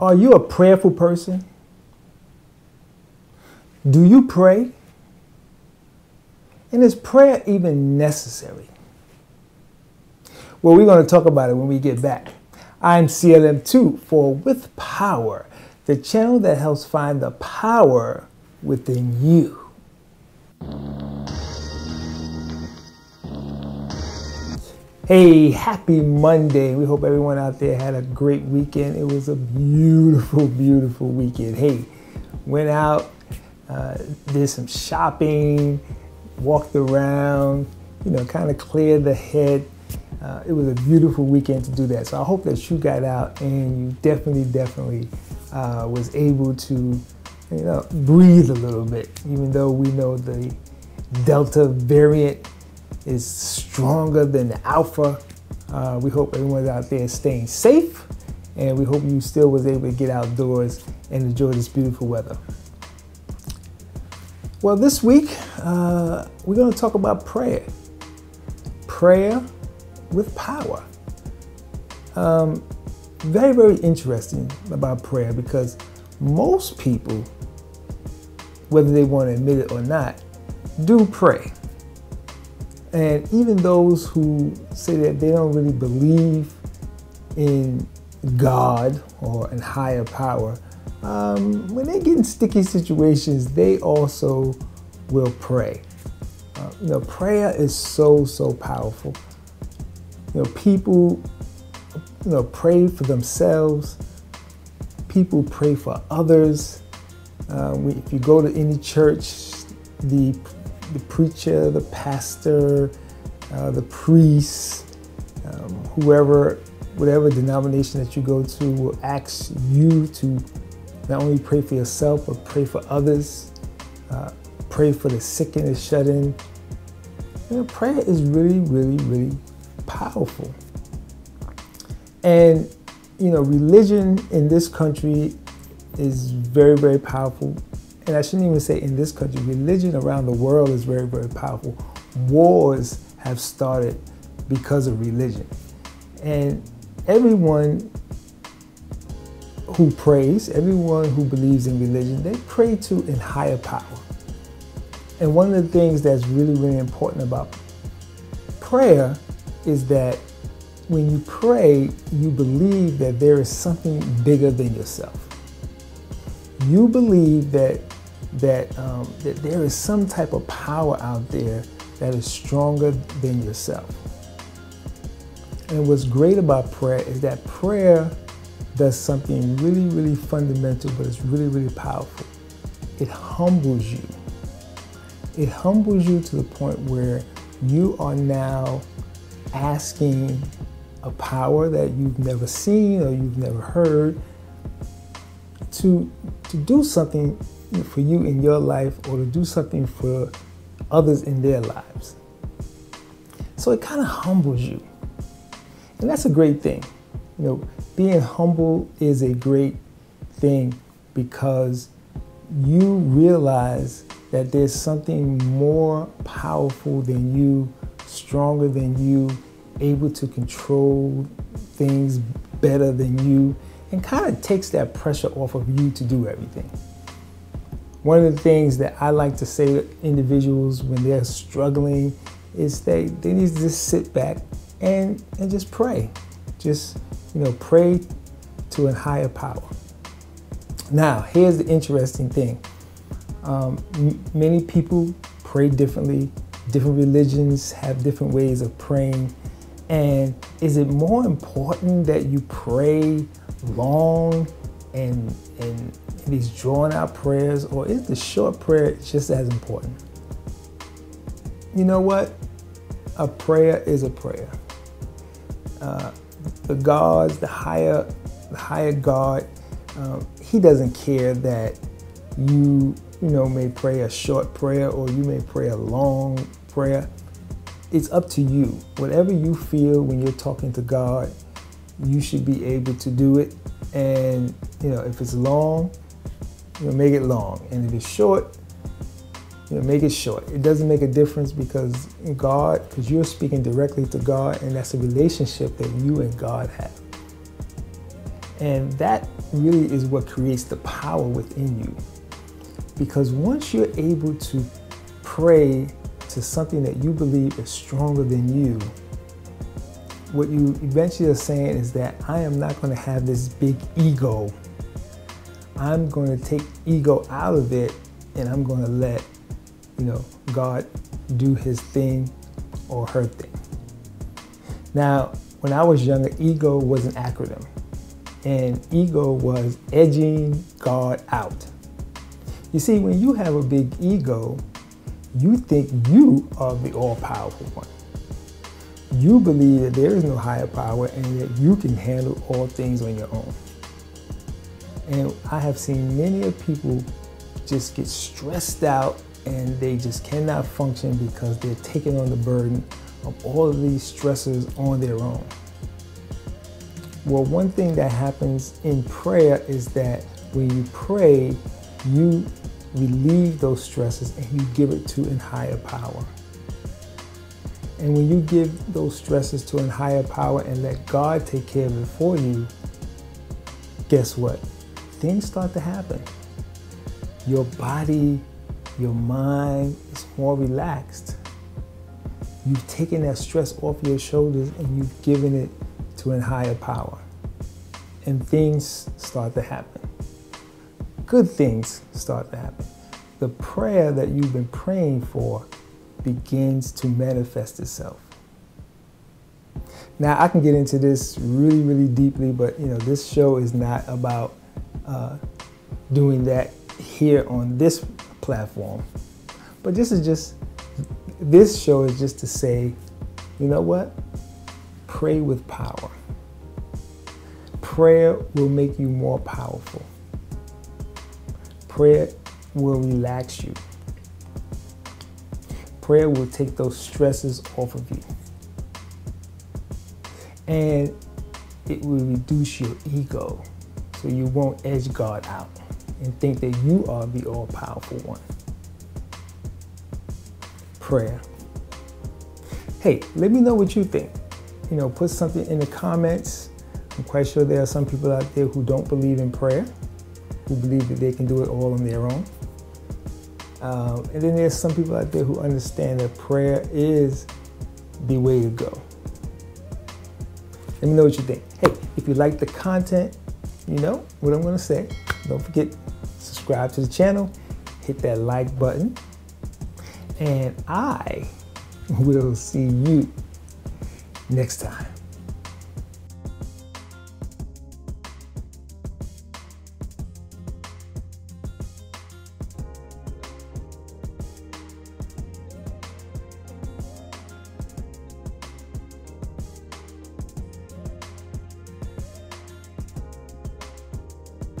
Are you a prayerful person? Do you pray? And is prayer even necessary? Well, we're going to talk about it when we get back. I'm CLM2 for With Power, the channel that helps find the power within you. Hey, happy Monday. We hope everyone out there had a great weekend. It was a beautiful, beautiful weekend. Hey, went out, uh, did some shopping, walked around, you know, kind of cleared the head. Uh, it was a beautiful weekend to do that. So I hope that you got out and you definitely, definitely uh, was able to, you know, breathe a little bit, even though we know the Delta variant is stronger than the Alpha. Uh, we hope everyone's out there staying safe and we hope you still was able to get outdoors and enjoy this beautiful weather. Well, this week uh, we're going to talk about prayer. Prayer with power. Um, very, very interesting about prayer because most people, whether they want to admit it or not, do pray. And even those who say that they don't really believe in God or in higher power, um, when they get in sticky situations, they also will pray. Uh, you know, prayer is so, so powerful. You know, people, you know, pray for themselves. People pray for others. Uh, we, if you go to any church, the the preacher, the pastor, uh, the priest, um, whoever, whatever denomination that you go to will ask you to not only pray for yourself, but pray for others, uh, pray for the sick and the shut in. You know, prayer is really, really, really powerful. And, you know, religion in this country is very, very powerful and I shouldn't even say in this country, religion around the world is very, very powerful. Wars have started because of religion. And everyone who prays, everyone who believes in religion, they pray to in higher power. And one of the things that's really, really important about prayer is that when you pray, you believe that there is something bigger than yourself. You believe that that, um, that there is some type of power out there that is stronger than yourself. And what's great about prayer is that prayer does something really, really fundamental, but it's really, really powerful. It humbles you. It humbles you to the point where you are now asking a power that you've never seen or you've never heard to, to do something for you in your life or to do something for others in their lives. So it kind of humbles you. And that's a great thing. You know, being humble is a great thing because you realize that there's something more powerful than you, stronger than you, able to control things better than you, and kind of takes that pressure off of you to do everything. One of the things that I like to say to individuals when they're struggling is they, they need to just sit back and, and just pray. Just, you know, pray to a higher power. Now, here's the interesting thing. Um, many people pray differently. Different religions have different ways of praying. And is it more important that you pray long and, and these drawn out prayers, or is the short prayer just as important? You know what? A prayer is a prayer. Uh, the gods, the higher, the higher God, um, He doesn't care that you, you know, may pray a short prayer or you may pray a long prayer. It's up to you. Whatever you feel when you're talking to God, you should be able to do it. And you know, if it's long, you know, make it long. And if it's short, you know, make it short. It doesn't make a difference because God, because you're speaking directly to God, and that's a relationship that you and God have. And that really is what creates the power within you. Because once you're able to pray to something that you believe is stronger than you, what you eventually are saying is that I am not going to have this big ego. I'm going to take ego out of it and I'm going to let, you know, God do his thing or her thing. Now, when I was younger, ego was an acronym. And ego was edging God out. You see, when you have a big ego, you think you are the all powerful one. You believe that there is no higher power and that you can handle all things on your own. And I have seen many of people just get stressed out and they just cannot function because they're taking on the burden of all of these stresses on their own. Well, one thing that happens in prayer is that when you pray, you relieve those stresses and you give it to an higher power. And when you give those stresses to an higher power and let God take care of it for you, guess what? Things start to happen. Your body, your mind is more relaxed. You've taken that stress off your shoulders and you've given it to a higher power. And things start to happen. Good things start to happen. The prayer that you've been praying for begins to manifest itself. Now I can get into this really, really deeply, but you know this show is not about uh, doing that here on this platform. But this is just this show is just to say, you know what? Pray with power. Prayer will make you more powerful. Prayer will relax you. Prayer will take those stresses off of you. And it will reduce your ego so you won't edge God out and think that you are the all powerful one prayer. Hey, let me know what you think. You know, put something in the comments. I'm quite sure there are some people out there who don't believe in prayer, who believe that they can do it all on their own. Um, and then there's some people out there who understand that prayer is the way to go. Let me know what you think. Hey, if you like the content, you know what I'm to say. Don't forget, subscribe to the channel, hit that like button, and I will see you next time.